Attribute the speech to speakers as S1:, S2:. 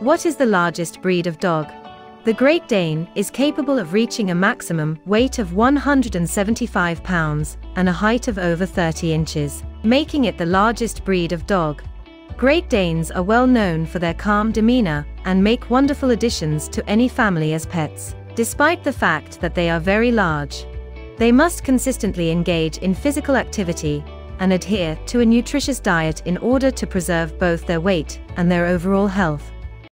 S1: What is the largest breed of dog? The Great Dane is capable of reaching a maximum weight of 175 pounds and a height of over 30 inches, making it the largest breed of dog. Great Danes are well known for their calm demeanor and make wonderful additions to any family as pets, despite the fact that they are very large. They must consistently engage in physical activity and adhere to a nutritious diet in order to preserve both their weight and their overall health.